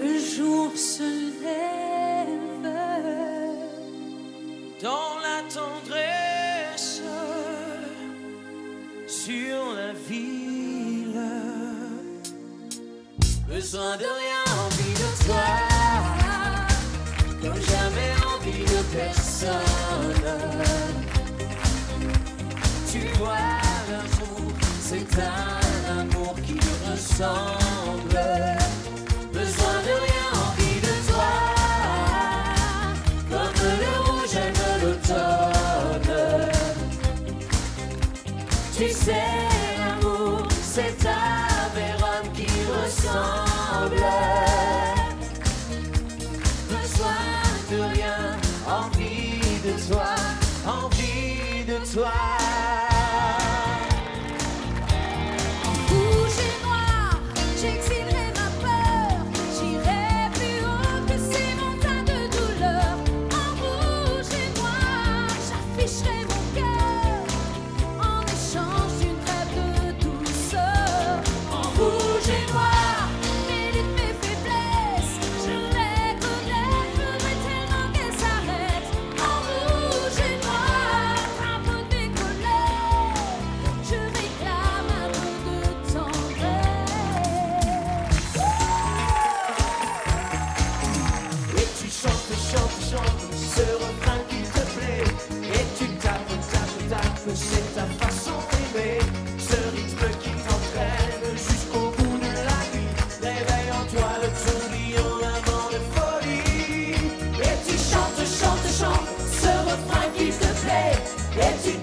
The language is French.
le jour se lève dans la tendresse sur la ville. Besoin de rien, envie de toi, comme jamais envie de personne. Besoin de rien, envie de toi. Comme le rouge de l'automne. Tu sais, l'amour, c'est ta vérone qui ressemble. Besoin de rien, envie de toi, envie de toi. rythme, c'est ta façon d'aimer. Ce rythme qui t'entraîne jusqu'au bout de la nuit. Réveille en toi le tourbillon, un vent de folie. Et tu chantes, chantes, chantes ce refrain qui te plaît.